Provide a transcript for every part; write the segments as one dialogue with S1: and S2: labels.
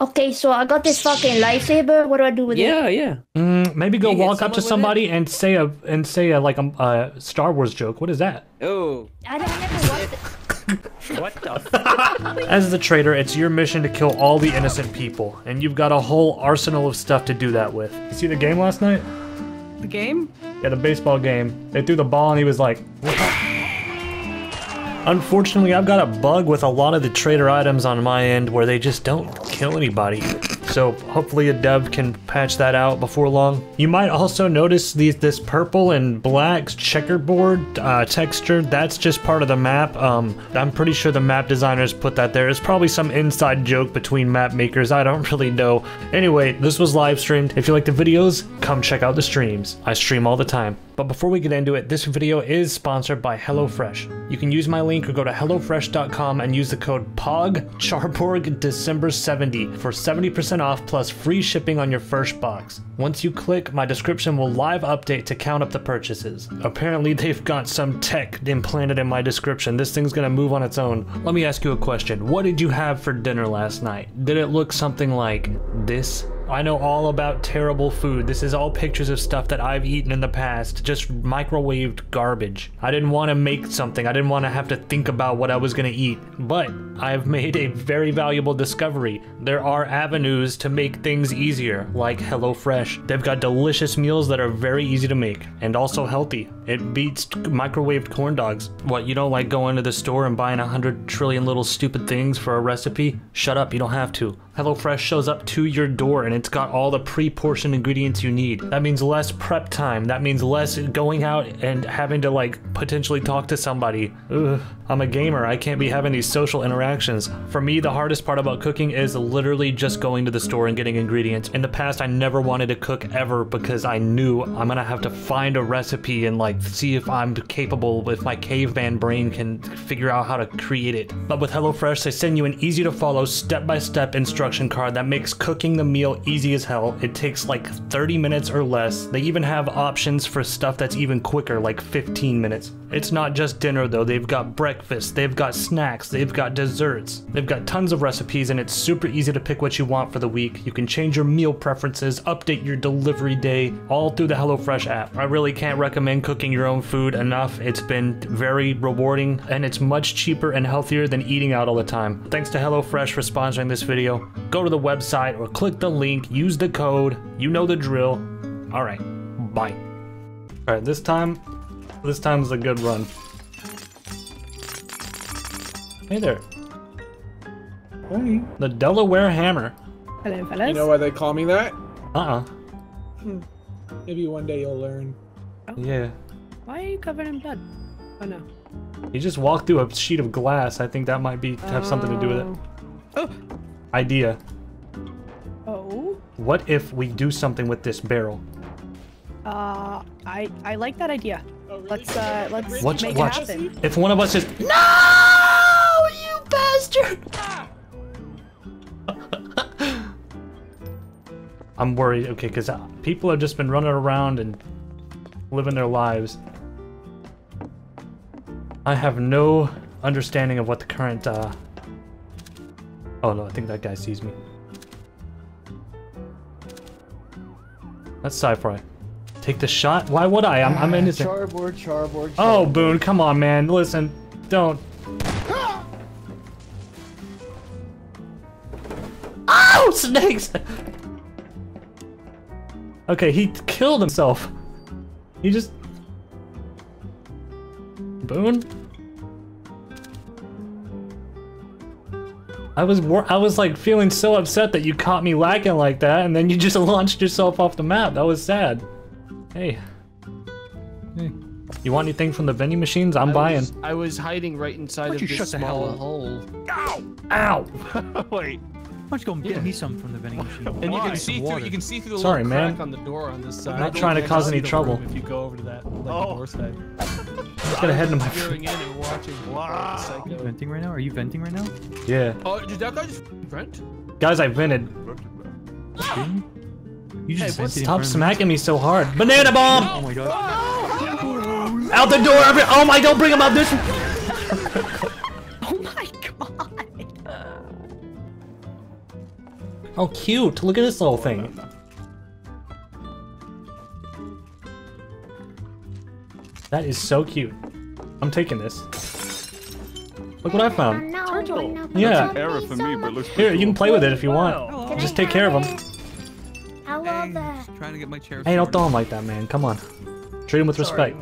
S1: Okay, so I got this fucking lightsaber. What do I do with it?
S2: Yeah, yeah.
S3: Mm, maybe go walk up to somebody and say a and say a like a, a Star Wars joke. What is that?
S2: Oh,
S1: I don't never watched it.
S2: what the? F-
S3: As the traitor, it's your mission to kill all the innocent people, and you've got a whole arsenal of stuff to do that with. You see the game last night?
S4: The game?
S3: Yeah, the baseball game. They threw the ball and he was like, Unfortunately, I've got a bug with a lot of the traitor items on my end where they just don't kill anybody. So hopefully a dev can patch that out before long. You might also notice these this purple and black checkerboard uh, texture. That's just part of the map. Um, I'm pretty sure the map designers put that there. It's probably some inside joke between map makers. I don't really know. Anyway, this was live streamed. If you like the videos, come check out the streams. I stream all the time. But before we get into it, this video is sponsored by HelloFresh. You can use my link or go to HelloFresh.com and use the code POGCHARBORG70 for 70% off plus free shipping on your first box. Once you click, my description will live update to count up the purchases. Apparently, they've got some tech implanted in my description. This thing's gonna move on its own. Let me ask you a question. What did you have for dinner last night? Did it look something like this? I know all about terrible food. This is all pictures of stuff that I've eaten in the past, just microwaved garbage. I didn't want to make something. I didn't want to have to think about what I was going to eat. But I've made a very valuable discovery. There are avenues to make things easier, like HelloFresh. They've got delicious meals that are very easy to make and also healthy. It beats microwaved corn dogs. What, you don't like going to the store and buying a hundred trillion little stupid things for a recipe? Shut up, you don't have to. HelloFresh shows up to your door and it's got all the pre-portioned ingredients you need. That means less prep time. That means less going out and having to like potentially talk to somebody. Ugh. I'm a gamer. I can't be having these social interactions. For me, the hardest part about cooking is literally just going to the store and getting ingredients. In the past, I never wanted to cook ever because I knew I'm gonna have to find a recipe and like see if I'm capable, if my caveman brain can figure out how to create it. But with HelloFresh, they send you an easy to follow step-by-step instruction card that makes cooking the meal easy as hell. It takes like 30 minutes or less. They even have options for stuff that's even quicker, like 15 minutes. It's not just dinner though, they've got breakfast, they've got snacks, they've got desserts. They've got tons of recipes and it's super easy to pick what you want for the week. You can change your meal preferences, update your delivery day, all through the HelloFresh app. I really can't recommend cooking your own food enough. It's been very rewarding and it's much cheaper and healthier than eating out all the time. Thanks to HelloFresh for sponsoring this video. Go to the website or click the link, use the code, you know the drill. All right, bye. All right, this time this time's a good run. Hey there. Hey. The Delaware Hammer.
S4: Hello, fellas.
S5: You know why they call me that?
S3: Uh-uh.
S5: Maybe one day you'll learn.
S3: Yeah.
S4: Why are you covered in blood? Oh no.
S3: He just walked through a sheet of glass. I think that might be have something to do with it.
S4: Oh.
S3: Idea.
S4: Oh.
S3: What if we do something with this barrel?
S4: Uh, I I like that idea.
S5: Oh, really?
S4: Let's uh let's
S3: Watch,
S4: make
S3: watch.
S4: it happen.
S3: If one of us is No, you bastard! I'm worried, okay, because people have just been running around and living their lives. I have no understanding of what the current, uh... Oh no, I think that guy sees me. That's sci-fi. Take the shot? Why would I? I'm, I'm innocent.
S6: Charborg, charborg,
S3: Oh,
S6: charborg.
S3: Boon, come on, man. Listen, don't. Ow, snakes! Okay, he killed himself. He just. Boon? I was wor- I was like feeling so upset that you caught me lacking like that, and then you just launched yourself off the map. That was sad. Hey. Hey. You want anything from the vending machines? I'm
S7: I
S3: buying.
S7: was- I was hiding right inside
S8: Why
S7: of
S8: you
S7: this
S8: shut the hell
S7: small
S8: up?
S7: hole.
S3: Ow!
S7: Wait.
S8: Why don't you go and get me some from the vending machine?
S7: And you can see through you can see through the
S3: Sorry,
S7: little crack
S3: man.
S7: on the door on this side.
S3: not trying to cause any trouble.
S7: room If you go over to that like,
S8: Oh.
S7: the door side.
S3: Let's get ahead of my
S7: Peering in and watching.
S8: Are you venting right now? Are you venting right now?
S3: Yeah.
S7: Oh, did that guy just vent?
S3: Guys, I vented.
S8: Kidding? You just
S7: Hey,
S8: vented
S3: Stop
S8: front of me.
S3: smacking me so hard. Banana bomb!
S8: Oh my god.
S3: Out the door! Every- oh my, don't bring him out this
S4: Oh my god.
S3: Oh, cute! Look at this little thing. That is so cute. I'm taking this. Look what I found.
S1: Oh,
S4: Turtle.
S1: Oh,
S3: yeah.
S2: Error for me, but looks
S3: Here, you can play with it if you want. Just take care of him.
S1: I love that.
S8: Just trying to get my chair.
S3: Hey, don't throw him like that, man. Come on. Treat him with respect.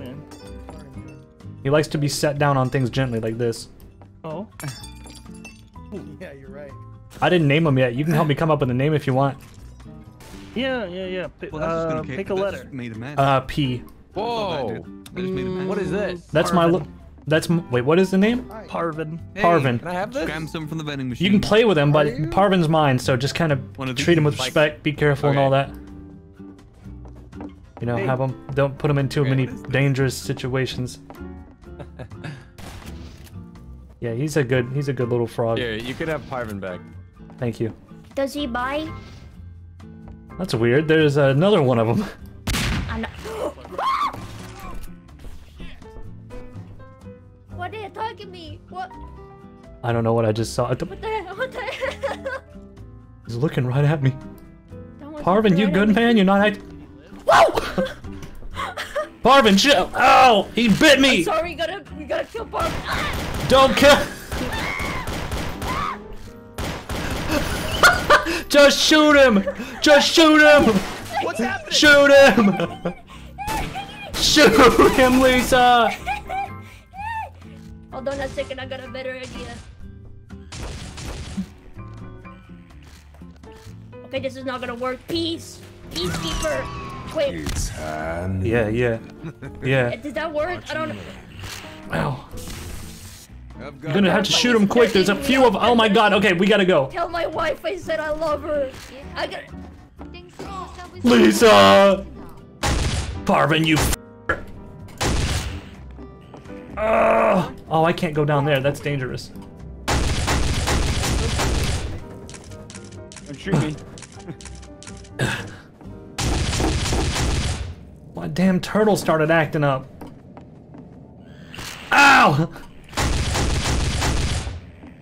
S3: He likes to be set down on things gently like this.
S7: Oh.
S6: Yeah, you're right.
S3: I didn't name him yet. You can help me come up with a name if you want.
S7: Yeah, yeah, yeah. P-
S8: Well, that's
S7: uh,
S8: gonna
S7: pick a
S8: that
S7: letter.
S8: just made a man.
S3: Uh, P.
S2: Whoa!
S8: I made a man.
S6: What is this?
S3: That's my.
S7: Parvin.
S3: That's m- wait. What is the name?
S7: Parvin.
S8: Hey,
S3: Parvin.
S6: Can I have this?
S8: Grab some from the vending machine.
S3: You can play with him, but Parvin's mine, so just kind of
S8: of
S3: treat him
S8: these?
S3: with
S8: Like-
S3: respect. Be careful and all that. You know, have him. Don't put him in too
S8: Okay,
S3: many
S8: what is this?
S3: dangerous situations. yeah, he's a good. He's a good little frog.
S2: Yeah, you could have Parvin back.
S3: Thank you.
S1: Does he buy?
S3: That's weird. There's another one of them.
S1: I'm not... What are you talking me? What?
S3: I don't know what I just saw.
S1: What the? What the?
S3: He's looking right at me. Parvin, you good man? You're not act- Whoa! Parvin, chill! Ow! He bit me!
S1: Sorry, we gotta, we gotta kill Parvin.
S3: Don't kill! Just shoot him! Just shoot him!
S6: What's happening?
S3: Shoot him! Shoot him, Lisa!
S1: Hold on a second, I got a better idea. Okay, this is not gonna work. Peace! Peacekeeper! Wait,
S3: Yeah, yeah. Yeah.
S1: did that work? I don't know.
S3: Ow. You're gonna have to shoot him quick. There's a few of. Oh my god. Okay, we gotta go.
S1: Tell my wife I said I love her. I got.
S3: Lisa! Parvin, you. f- oh, I can't go down there. That's dangerous.
S2: Don't shoot me.
S3: My damn turtle started acting up. Ow!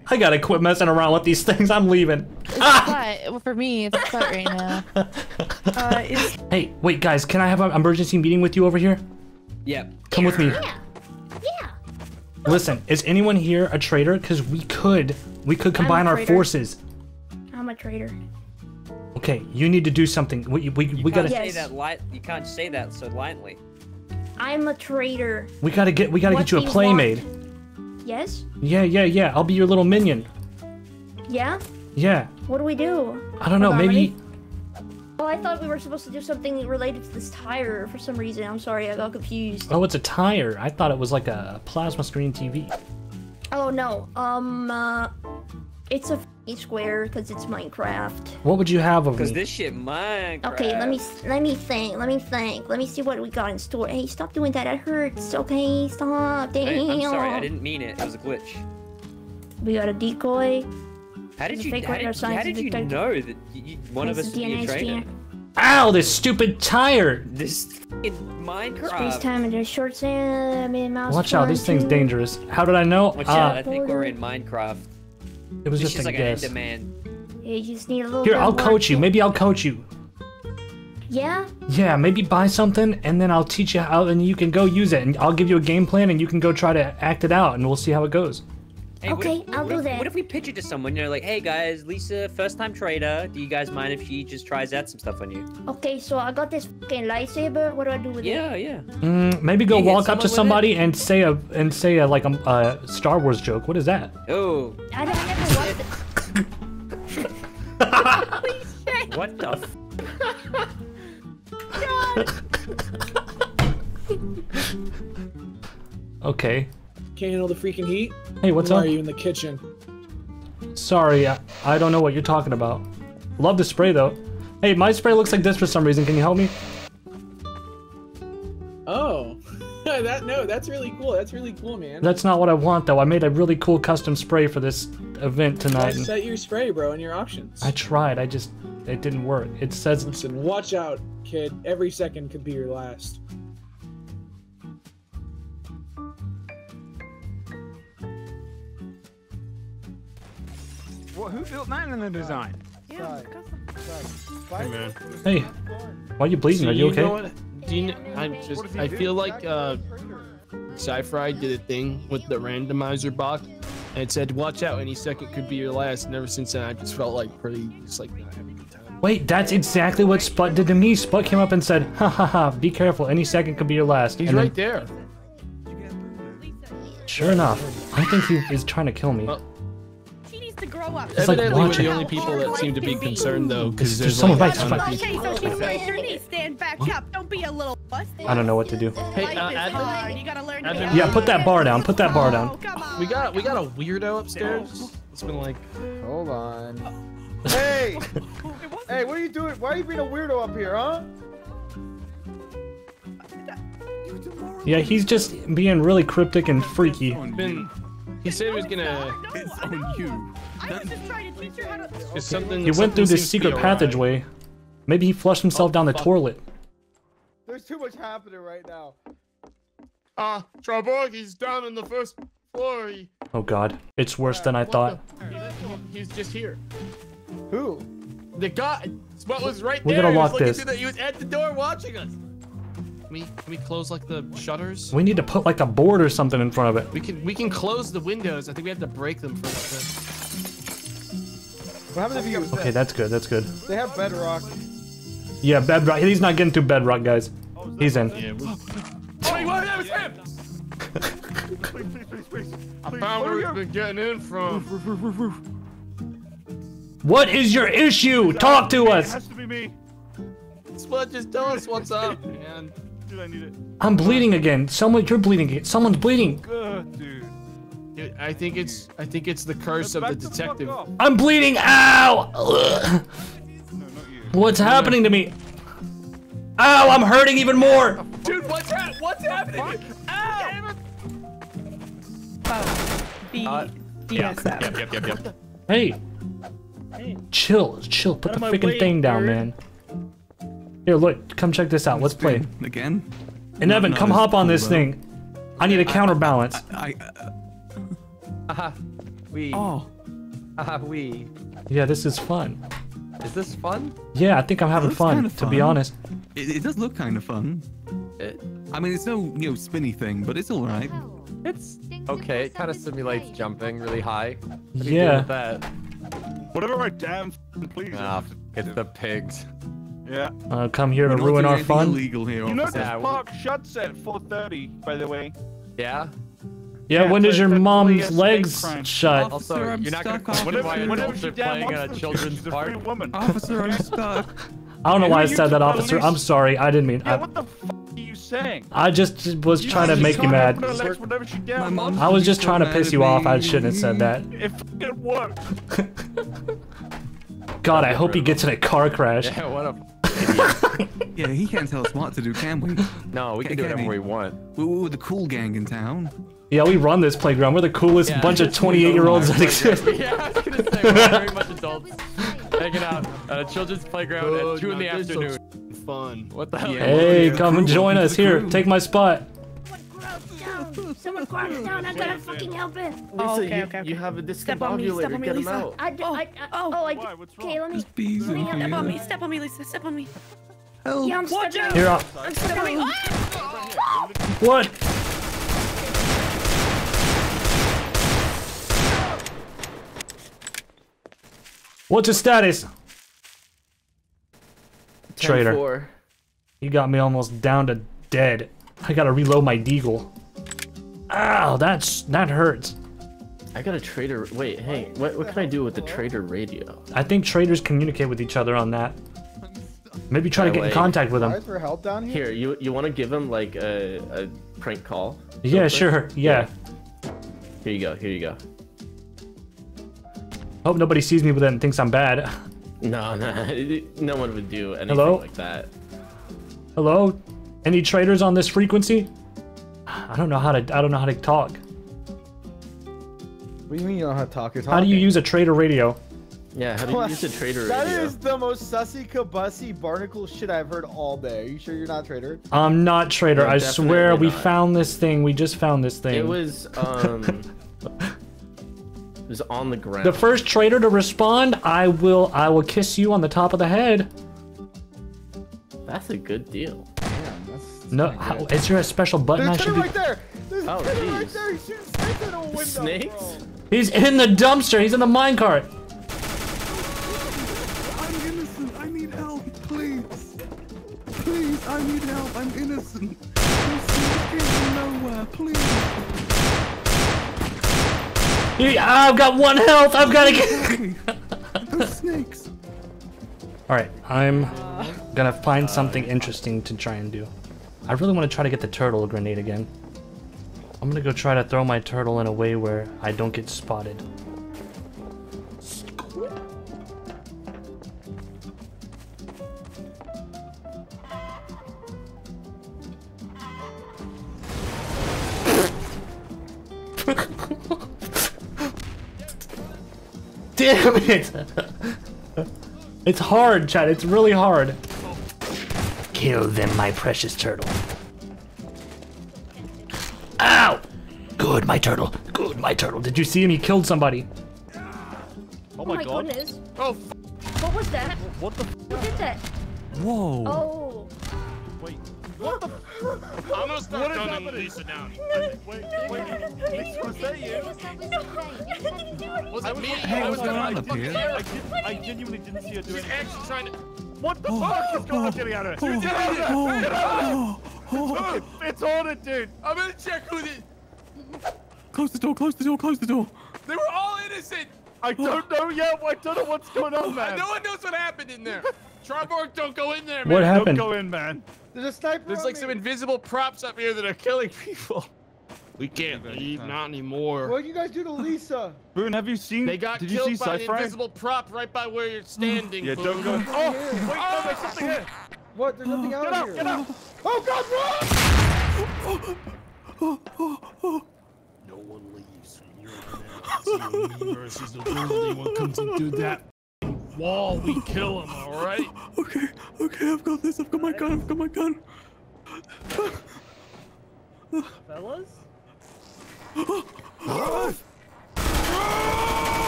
S3: I gotta quit messing around with these things. I'm leaving. Ah!
S9: Cut. Well, for me, it's cut right now.
S4: Uh, is
S3: Hey, wait, guys. Can I have an emergency meeting with you over here?
S10: Yep.
S3: Come with me.
S1: Yeah. Yeah.
S3: Listen, is anyone here a traitor? Because we could, we could combine our forces.
S1: I'm a traitor.
S3: Okay, you need to do something. We, we, we gotta,
S10: can't
S1: Yes.
S10: say that light. You can't say that so lightly.
S1: I'm a traitor.
S3: we gotta get, we gotta
S1: What
S3: get you a
S1: do you
S3: playmate.
S1: Yes?
S3: Yeah, yeah, yeah. I'll be your little minion.
S1: Yeah?
S3: Yeah.
S1: What do we do?
S3: I don't know.
S1: On,
S3: Maybe.
S1: me- Oh, I thought we were supposed to do something related to this tire for some reason. I'm sorry, I got confused.
S3: Oh, it's a tire. I thought it was like a plasma screen TV.
S1: Oh no, um, uh, it's a f***ing square because it's Minecraft.
S3: What would you have of
S10: Because this shit mine.
S1: Okay, let me let me think. Let me think. Let me see what we got in store. Hey, stop doing that. That hurts. Okay, stop. Damn.
S10: I'm sorry, I didn't mean it. It was a glitch.
S1: We got a decoy.
S10: How did you?
S1: fake
S10: How did, how did you know that you, you, one of us would
S1: is
S10: be a
S1: DNA
S10: traitor?
S1: scanner.
S3: Ow! This stupid tire.
S10: This fucking
S1: Space
S10: Minecraft.
S1: time and a short sand. mouse.
S3: Watch out. This thing's
S1: two.
S3: dangerous. How did I know?
S10: Watch
S3: Uh,
S10: out! I think we're in Minecraft.
S3: It was
S10: This
S3: just
S10: is
S3: a
S10: like
S3: guess.
S10: an
S1: Yeah, you just need a little.
S3: Here,
S1: bit
S3: I'll coach you. Maybe I'll coach you.
S1: Yeah.
S3: Yeah, maybe buy something and then I'll teach you how, and you can go use it. And I'll give you a game plan and you can go try to act it out, and we'll see how it goes.
S10: Hey,
S1: Okay,
S10: if-
S1: I'll
S10: what
S1: do
S10: if-
S1: that.
S10: What if we pitch it to someone? You're like, hey guys, Lisa, first time traitor. Do you guys mind if she just tries out some stuff on you?
S1: Okay, so I got this fucking lightsaber. What do I do with it?
S10: Yeah, yeah.
S3: Mm, maybe go
S10: You
S3: walk up to
S10: someone with
S3: somebody and say a and say a like a, a Star Wars joke. What is that?
S10: Oh,
S1: I, don't I never watched it.
S10: what the? F-
S3: Okay.
S5: Can't handle the freaking heat?
S3: Hey, what's
S5: Why
S3: up?
S5: are you in the kitchen?
S3: Sorry, I, I don't know what you're talking about. Love the spray though. Hey, my spray looks like this for some reason. Can you help me?
S5: Oh. that no, that's really cool. That's really cool, man.
S3: That's not what I want though. I made a really cool custom spray for this event tonight.
S5: Just set your spray, bro, and your options.
S3: I tried. I just it didn't work. It says
S5: Listen, watch out, kid. Every second could be your last.
S2: Well, who built that in the design?
S4: Yeah,
S6: Sorry.
S4: got some.
S6: Sorry.
S11: man.
S3: Hey, why are you bleeding?
S11: So
S3: Are you okay?
S11: know what? Do you kn- I'm just.
S2: does
S11: I
S2: do?
S11: feel like uh, Sci-Fi did a thing with the randomizer box, and it said, "Watch out, any second could be your last." And ever since then, I just felt like pretty, just like not having a good time.
S3: Wait, that's exactly what Sput did to me. Sput came up and said, ha ha ha, be careful, any second could be your last.
S11: He's
S3: And then-
S11: right there.
S3: Sure enough, I think he is trying to kill me.
S11: Well,
S4: She needs to grow up.
S3: It's like
S11: we're
S3: watching-
S11: the only people that seem to be concerned, though, because
S3: there's
S11: there's
S3: someone
S11: like
S3: right-
S11: a ton of
S4: Okay,
S11: people.
S4: so she's on. Stand back up. Don't be a little wuss.
S3: I don't know what to do.
S11: Hey, uh,
S4: is
S11: Advent.
S4: You gotta learn to
S11: Advent-
S3: Yeah, put that bar down, put that bar
S4: Oh,
S3: down.
S4: come on.
S11: we got we got a weirdo upstairs. It's been like,
S6: Hold on. Hey! hey, what are you doing? Why are you being a weirdo up here, huh?
S3: Yeah, he's just being really cryptic and freaky.
S11: Been. He said he was gonna.
S4: No,
S8: It's on
S4: know.
S8: you.
S4: I was just trying to teach her how to.
S11: Just something.
S3: He went through this
S11: seems to be
S3: secret
S11: awry.
S3: passageway. Maybe he flushed himself
S11: Oh,
S3: down the
S11: fuck.
S3: toilet.
S6: There's too much happening right now.
S11: Ah, Charborg, he's down in the first floor. He,
S3: Oh god, it's worse than I thought.
S11: the- he- he's just here.
S6: Who?
S11: The guy, Sput was right
S3: We
S11: there.
S3: gotta
S11: he was
S3: lock
S11: looking
S3: this.
S11: through the- he was at the door watching us. Can we, can we close like the shutters?
S3: We need to put like a board or something in front of it.
S11: We can we can close the windows. I think we have to break them first.
S6: What happened to you?
S3: Okay, that's good, that's good.
S6: They have bedrock.
S3: Yeah, bedrock. He's not getting through bedrock, guys. He's in.
S11: Yeah. We... Oh, wait, what? That was him.
S2: Please, please, please, please.
S11: I found where
S2: hurry
S11: he's
S2: up.
S11: been getting in from.
S3: What is your issue? Talk to
S2: It
S3: us.
S2: has to be me.
S11: Sput, just tell us what's up, man.
S2: Dude, I need it.
S3: I'm bleeding again. Someone, you're bleeding. again. Someone's bleeding.
S2: Good, dude.
S11: Dude, I think it's I think it's the curse of the
S2: Back the
S11: detective.
S3: I'm bleeding. Ow!
S2: No, not you.
S3: What's happening to me? Ow! I'm hurting even more.
S11: Dude, what's hap what's happening? Ow!
S4: Oh, the
S3: Uh,
S4: DSM.
S11: Yep, yep, yep, yep.
S3: Hey,
S7: Hey,
S3: chill, chill. Put
S7: Out
S3: the freaking
S7: way,
S3: thing down,
S7: nerd.
S3: man. Here, look. Come check this out. Let's play.
S8: Again?
S3: And
S8: Not-
S3: Evan,
S8: not
S3: come hop on this thing. I need a counterbalance.
S8: I, uh,
S12: Haha. We.
S8: oh,
S12: Haha, we.
S3: Yeah, this is fun.
S12: Is this fun?
S3: Yeah, I think I'm having
S8: That's
S3: fun,
S8: kinda
S3: to be honest.
S8: it, it does look kind of fun.
S12: It,
S8: I mean, it's no, you know, spinny thing, but it's all right.
S12: it's okay. It kind of simulates jumping really high. What do you do
S3: Yeah.
S12: with that?
S2: Whatever I damn f***ing please.
S12: Ah, it's the pigs.
S2: Yeah.
S3: Uh, come here
S8: We're
S3: to ruin our fun.
S8: illegal here,
S2: You know
S8: officer.
S2: this park shuts at 4:30, by the way.
S12: Yeah.
S3: Yeah,
S2: Yeah,
S3: when does your mom's legs
S2: crime.
S3: shut?
S12: Also,
S8: Officer, I'm
S12: you're not gonna
S8: stuck off
S12: question why
S8: whenever-
S2: Whenever she
S12: playing at a children's
S2: she's
S12: park.
S2: free woman.
S8: Officer, I'm stuck.
S3: I don't know why I said that, officer. I'm sorry. I didn't mean.
S2: Yeah,
S3: I,
S2: what the f are you saying?
S3: I just was trying to make you mad.
S2: put her legs whenever she damn
S8: My
S2: wants.
S8: mom-
S3: I was just trying to piss you off. I shouldn't have said that.
S2: It fucking worked.
S3: God, I hope he gets in a car crash.
S12: Yeah, what a.
S8: Yeah, he can't tell us what to do, can we?
S12: No, we can do whatever
S8: me.
S12: we want.
S8: We're, we're the cool gang in town.
S3: Yeah, we run this playground. We're the coolest
S12: Yeah,
S3: bunch of 28 year olds that
S12: like-
S3: exist.
S12: Yeah, I was gonna say, we're very much adults hanging out at a children's playground
S11: Oh,
S12: at 2 in the
S11: now this looks
S12: afternoon.
S11: Fun.
S12: What the hell?
S8: Yeah.
S3: Hey, come
S8: crew,
S3: and join us. Here, take my spot.
S1: Someone crouch down. I gotta fucking help it.
S4: Oh, okay, okay, okay.
S6: You have a
S4: Step on me, step on me, Lisa.
S1: I, d-
S4: Oh,
S1: I, I,
S4: oh.
S1: oh, I,
S2: Why? What's
S1: okay, let me.
S8: There's bees in
S1: Step
S4: Step on me, step on me, Lisa, step on me.
S8: Help.
S1: Yeah, I'm
S4: Watch
S1: stepping
S4: out.
S1: on-
S3: Here, I'll-
S1: I'm stepping on you.
S3: what? What's his status? Traitor. You got me almost down to dead. I gotta reload my deagle. Ow, that's that hurts.
S13: I got a traitor. Wait, hey, what, what can I do with the traitor radio?
S3: I think traitors communicate with each other on that. Maybe try to
S13: By
S3: get in contact with them.
S6: For help down here?
S13: Here, you you want to give him like a, a prank call?
S3: Yeah,
S13: real
S3: sure. Yeah.
S13: Here you go. Here you go.
S3: Hope nobody sees me with it and thinks I'm bad.
S13: No, no, no one would do anything
S3: Hello?
S13: like that.
S3: Hello? Any traitors on this frequency? I don't know how to I don't know how to talk.
S6: What do you mean you don't know how to talk? You're
S3: How do you use a traitor radio?
S13: Yeah, how do you use a
S6: traitor
S13: radio?
S6: is the most sussy kabussy barnacle shit I've heard all day. Are you sure you're not traitor?
S3: I'm not traitor.
S13: No,
S3: I swear
S13: definitely
S3: we found this thing. We just found this thing.
S13: It was um. It was on the ground.
S3: The first traitor to respond, I will I will kiss you on the top of the head.
S13: That's a good deal.
S3: No, how, is there a special button
S6: There's a
S3: should be?
S6: right there. There's
S13: Oh,
S6: a right
S13: jeez.
S6: there. He's shooting snakes out a window.
S13: Snakes?
S3: He's in the dumpster. He's in the minecart.
S8: I'm innocent. I need help, please. Please, I need help. I'm innocent. This snake is nowhere. Please.
S3: He- I've got one health. I've got to get.
S8: Those snakes.
S3: All right, I'm gonna find something interesting to try and do. I really want to try to get the turtle grenade again. I'm gonna go try to throw my turtle in a way where I don't get spotted. Damn it! It's hard, Chad. It's really hard. Kill them, my precious turtle. My turtle. Good, my turtle. Did you see him? He killed somebody.
S2: Oh, oh my, oh my god.
S1: goodness.
S2: Oh,
S1: What was that?
S2: what the?
S1: Who did that?
S8: Whoa.
S1: Oh.
S2: Wait. What the?
S12: I'm gonna start gunning? Lisa down.
S2: No, Wait, no, wait. no, no, wait, Was that you?
S12: Was
S2: I
S12: it
S2: was
S12: me?
S2: Hey,
S12: I
S2: what's
S12: was
S2: going
S12: I
S2: on
S12: fucking
S2: up here?
S12: care.
S2: I, gen- I genuinely didn't see her doing
S12: She's actually trying to.
S2: What the fuck is oh, going oh, on? Get out of there! Get out of there! Get out of there! It's haunted, dude!
S12: I'm gonna check who did.
S8: Close the door. Close the door. Close the door.
S12: They were all innocent.
S2: I don't know yet. I don't know what's going on, man.
S12: No one knows what happened in there. Charborg, don't go in there, man.
S3: What happened?
S2: Don't go in, man.
S6: There's a sniper.
S12: There's like
S6: me.
S12: some invisible props up here that are killing people. We can't leave, not anymore.
S6: What did you guys do to Lisa?
S2: Boon, have you seen?
S12: They got
S2: Did you
S12: killed
S2: see
S12: by an invisible prop right by where you're standing.
S2: Yeah, don't go.
S12: Boon.
S2: Oh, wait, no, there's something here.
S6: What? There's nothing out
S2: Get out,
S6: here.
S2: get out.
S6: Oh God, run!
S12: No one leaves when you're in the universe is the rule. Anyone comes into that wall, we kill him. All right.
S8: Okay. Okay. I've got this. I've got my gun. I've got my gun.
S7: Fellas?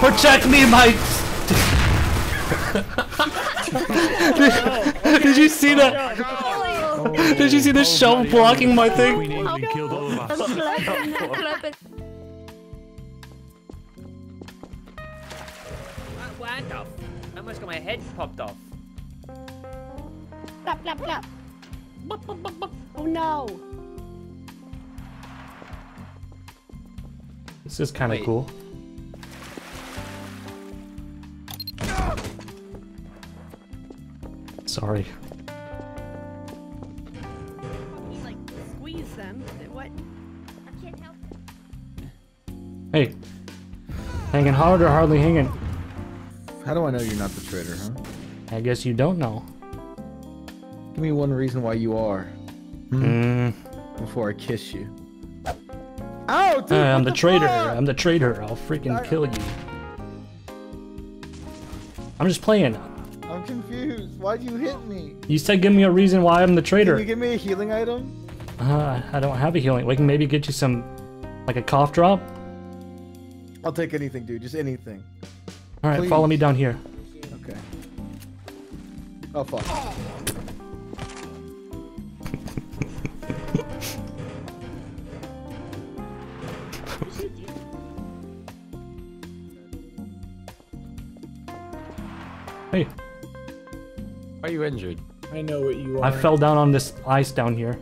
S3: Protect me, my. did, did you see that? Did you see the shell blocking my thing?
S8: killed all
S10: What the? f- I almost got my head popped off.
S4: Blap, blap, blap. Bop, bop, bop, bop. Oh no.
S3: This is kind of
S10: Wait.
S3: cool. Sorry.
S4: You like squeeze them. What? I can't help.
S3: Hey. Hanging hard or hardly hanging?
S6: How do I know you're not the traitor, huh?
S3: I guess you don't know.
S6: Give me one reason why you are.
S3: Mm.
S6: Before I kiss you. Ow, dude!
S3: Hey, I'm
S6: what
S3: the traitor.
S6: fuck?
S3: I'm the traitor. I'll freaking
S6: I-
S3: kill you. I'm just playing.
S6: I'm confused. Why'd you hit me?
S3: You said give me a reason why I'm the traitor.
S6: Can
S3: traitor.
S6: you give me a healing item?
S3: Uh, I don't have a healing. We can maybe get you some, like a cough drop.
S6: I'll take anything, dude. Just anything.
S3: All right, follow me down here.
S6: Okay. Oh fuck.
S3: Hey,
S12: Are you injured?
S11: I know what you are.
S3: I fell down on this ice down here.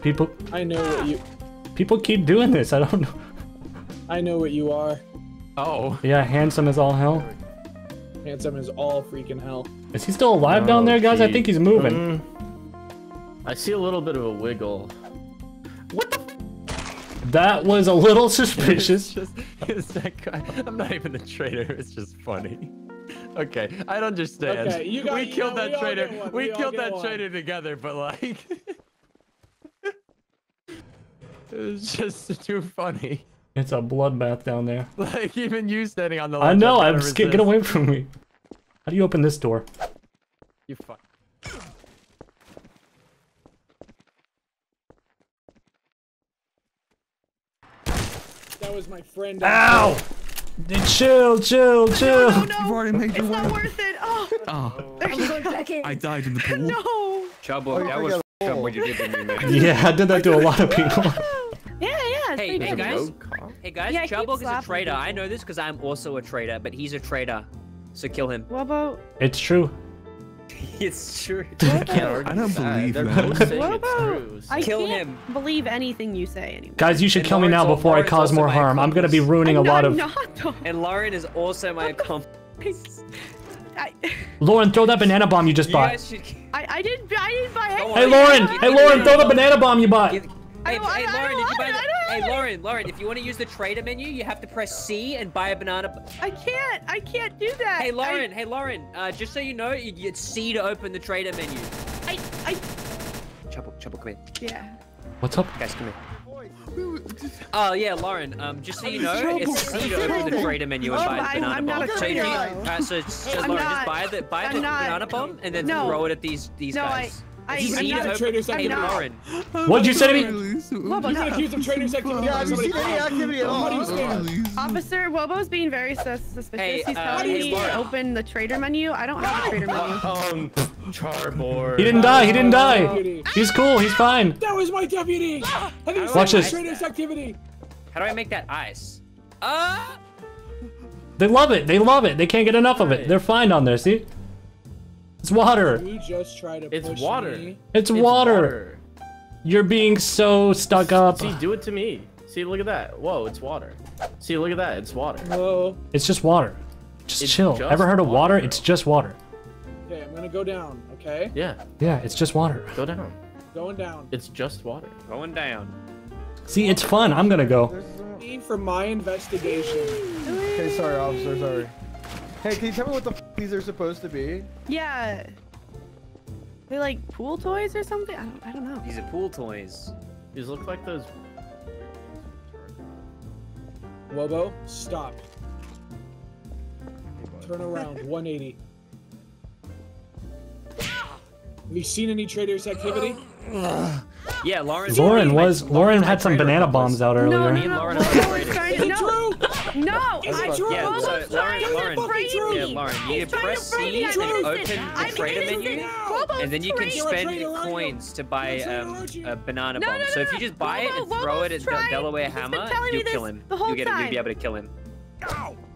S3: People,
S11: I know what you.
S3: people keep doing this. I don't know.
S11: I know what you are.
S12: Oh.
S3: Yeah, handsome as all hell.
S11: Handsome is all freaking hell.
S3: Is he still alive down there, guys? I think he's moving.
S13: Mm. I see a little bit of a wiggle. What the?
S3: That was a little suspicious.
S12: It's just, it's that guy. I'm not even the traitor. It's just funny. Okay, I don't understand.
S11: Okay, you got-
S12: we
S11: you
S12: killed
S11: know,
S12: that
S11: all
S12: traitor. We,
S11: we
S12: killed that
S11: one.
S12: traitor together, but like, it was just too funny.
S3: It's a bloodbath down there.
S12: Like even you standing on the.
S3: I
S12: ledge,
S3: know.
S12: I'm
S3: I'm
S12: trying to
S3: scared. Get away from me. How do you open this door?
S12: You fuck.
S11: That was
S5: was my friend.
S3: Ow! Chill, chill, chill.
S8: You've already made your
S4: It's
S8: way.
S4: not worth it. Oh,
S8: Oh,
S4: there's one second.
S8: I died in the pool.
S4: No.
S10: Chubbo, oh, that was f***ed up what you did to me, man.
S3: Yeah, I did that to a lot of people.
S4: Yeah, yeah.
S10: Hey,
S4: pretty
S10: hey guys, hey guys,
S4: Yeah, I
S10: is a traitor.
S4: people.
S10: I know this because I'm also a traitor, but he's a traitor. So kill him.
S4: What about...
S3: It's true.
S10: it's true.
S8: I don't believe
S13: They're
S8: that.
S13: both saying it's
S4: Wobo.
S13: true.
S4: I
S10: Kill
S4: can't
S10: him.
S4: believe anything you say anymore.
S3: Guys, you should
S10: And
S3: kill me now
S10: Lawrence-
S3: before I cause more
S10: my
S3: harm. I'm gonna be ruining a
S4: I'm
S3: lot
S4: not,
S3: of.
S4: Not, though.
S10: And Lauren is also my accomplice.
S4: I,
S3: Lauren, throw that banana bomb you just
S10: You
S3: bought.
S10: should.
S4: I, I didn't. I didn't buy
S10: Don't.
S3: Hey. Lauren! Hey, Lauren, throw the
S10: banana
S3: banana bomb you bought.
S10: Give-
S4: I
S10: Hey,
S4: don't- I
S10: hey,
S4: don't-
S10: Lauren,
S4: I
S10: you buy
S4: it, I
S10: the? Hey,
S4: it.
S10: Lauren, Lauren, if you want to use the traitor menu, you have to press C and buy a banana.
S4: I can't. I can't do that.
S10: Hey, Lauren, hey, Lauren, uh, just so you know, you- it's C to open the traitor menu.
S4: I. I.
S10: Chubble, Chubble, come here.
S4: Yeah.
S3: What's up?
S10: Guys, come here. Oh yeah, Lauren. Um, just so you know, it's C to open the traitor menu and
S4: Oh,
S10: buy the banana
S4: I'm not
S10: bomb.
S4: a
S10: So, you, uh, so, so Lauren,
S4: not-
S10: just buy the buy
S4: I'm
S10: the
S4: not-
S10: banana bomb and then
S4: No.
S10: throw it at these these
S4: No,
S10: guys.
S4: I-
S10: It's
S4: I'm
S10: C
S4: not
S10: to
S4: a
S10: open.
S5: activity.
S10: Lauren.
S3: What'd you say to me?
S4: Wobo,
S5: You've been
S4: no.
S5: accused of traitor's activity.
S6: Yeah, have you seen any activity at all?
S5: How do you stand?
S4: Officer Wobo's being very sus- suspicious.
S10: Hey,
S4: He's
S10: uh,
S4: telling me to open the traitor menu. I don't have a traitor menu.
S13: Um, Charborg.
S3: He didn't die. He didn't die. He's cool. He's fine.
S5: That was my deputy. Have you
S3: Watch this.
S5: traitor's activity?
S10: How do I make that ice? Ah!
S3: They love it. They love it. They can't get enough of it. They're fine on there. See? It's water.
S5: You just try to
S13: It's
S5: push
S13: water.
S5: me.
S3: It's water. You're being so stuck up.
S13: See, do it to me. See, look at that. Whoa, it's water. See, look at that. It's water.
S5: Whoa.
S3: It's just water. Just
S13: It's
S3: chill.
S13: just
S3: Ever heard of water?
S13: water.
S3: It's just water.
S5: Okay, I'm gonna go down. Okay,
S13: Yeah,
S3: Yeah, it's just water.
S13: go down.
S5: going down.
S13: It's just water.
S10: Going down.
S3: See, it's fun. I'm gonna go.
S5: Need for my investigation.
S6: Okay, sorry, officer, sorry. Hey, can you tell me what the f these are supposed to be?
S4: Yeah. They're like pool toys or something? I don't, I don't know.
S10: These are pool toys.
S13: These look like those.
S5: Wobo, stop. Turn around, 180. Have you seen any traitor's activity?
S10: Yeah, Lauren.
S3: Lauren was. Lauren had some banana bombs out
S4: No,
S3: earlier.
S4: no,
S10: and
S4: no.
S10: Lauren
S4: Wobo
S10: are
S4: is
S10: traitors.
S4: trying to, no. No.
S5: Is it
S4: I,
S5: true?
S10: Yeah,
S4: Wobo's
S10: so
S4: trying
S10: Lauren, Lauren, yeah. Lauren, you
S4: He's trying
S10: press
S4: to frame me.
S10: C
S4: I'm
S10: and
S4: innocent.
S10: open the
S4: I'm
S10: traitor
S4: innocent.
S10: menu, and then you can spend
S5: Traitor,
S10: coins to buy
S5: a
S10: um, a banana bomb.
S4: no, no,
S10: so if you just buy it and
S4: Wobo-
S10: throw it
S4: Wobo's
S10: at the. Delaware Hammer, you'll kill him. You'll get it. You'll be able to kill him.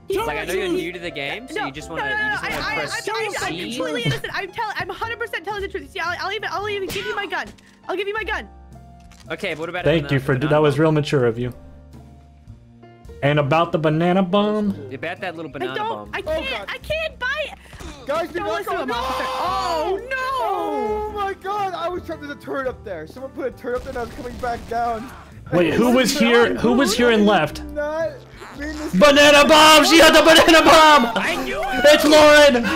S4: He's
S10: Like I know you're new to the game, so
S4: No,
S10: you just
S4: no,
S10: wanna
S4: no,
S10: you
S4: no,
S10: just wanna
S4: I, I,
S10: press
S4: I'm, I'm, I'm completely innocent. I'm telling. I'm 100% telling the truth. See, I'll, I'll even, I'll even give you my gun. I'll give you my gun.
S10: Okay, but what about
S3: Thank you for that was real mature of you. And about the banana bomb.
S10: About that little banana
S4: I
S10: banana
S4: don't.
S10: bomb.
S4: I oh, can't. I can't buy it.
S6: Guys, be
S4: Don't
S6: back
S4: listen to
S6: on
S4: him,
S6: no!
S4: Oh
S6: Oh
S4: no!
S6: Oh my god, I was trapped. There's a turret up there. Someone put a turret up there and I was coming back down.
S3: Wait, who was here? Who was here and left?
S6: Not mean this
S3: Banana bomb! She had the banana bomb! I knew it! It's Lauren!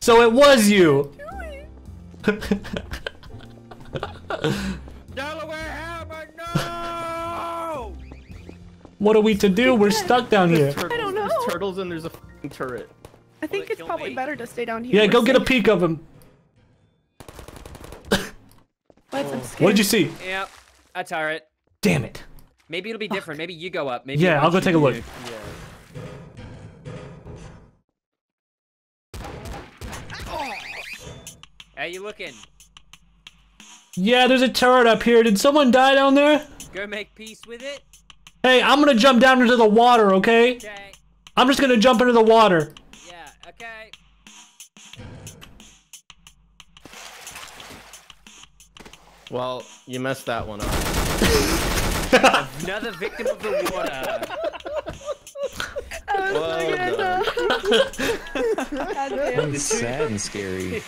S3: so it was you! what are we to do? We're stuck down here.
S13: Turtles,
S4: I don't know.
S13: There's turtles and there's a f***ing turret.
S4: I think
S10: it
S4: it's probably
S10: me?
S4: better to stay down here.
S3: Yeah, go
S4: We're
S3: get a peek of him.
S4: What? I'm
S3: What
S4: scared.
S3: did you see?
S10: Yep, a turret.
S3: Damn it.
S10: Maybe it'll be different. Maybe you go up. Maybe
S3: Yeah, I'll go take a look.
S10: you. How you looking?
S3: Yeah, there's a turret up here. Did someone die down there?
S10: Go make peace with it.
S3: Hey, I'm gonna jump down into the water, okay?
S10: Okay.
S3: I'm just gonna jump into the water.
S10: Yeah. Okay.
S13: Well, you messed that one up.
S10: Another victim of the water.
S13: Well done.
S4: God damn.
S14: It's sad and scary.